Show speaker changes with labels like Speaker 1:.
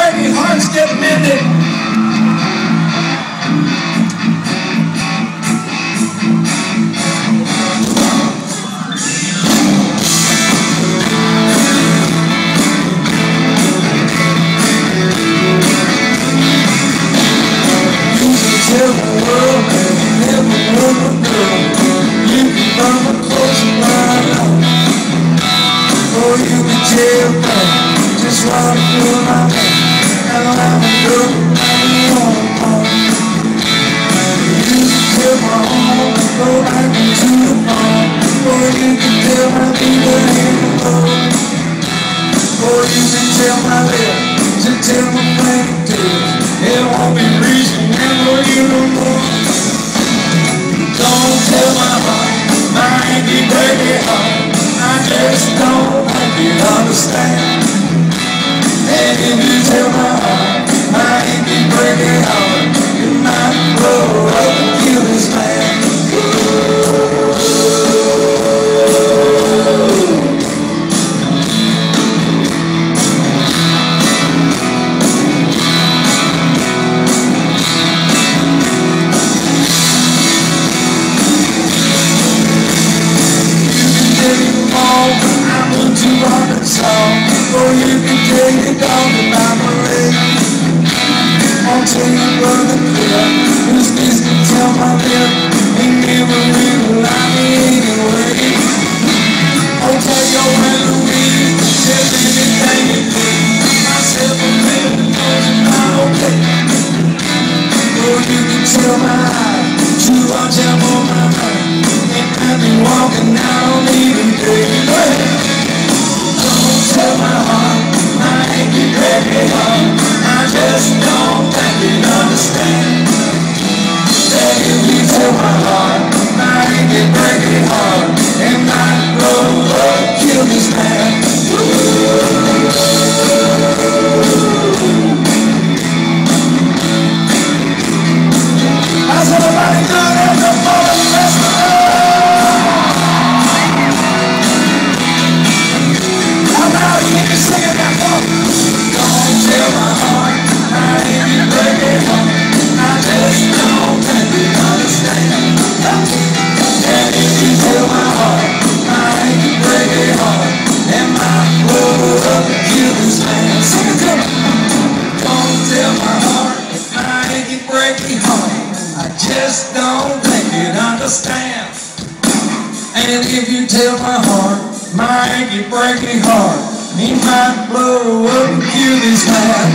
Speaker 1: breaking hearts get mended. You. Don't tell my heart, my achy breaky heart. I just don't think you understand. And if you tell my heart, take you home. I went to Arkansas. Or you can take it down to memory. I'll tell you brother clear. Who's this can tell my lip? And never will lie me anyway. I'll tell you when the weed says anything you. Myself a minute because it's not okay. Or you can tell my eye. True, I'll tell on my mind. And I've been walking out take me home. I just don't think it understands. And if you tell my heart, Mike, you break me heart. He might blow up kill this land.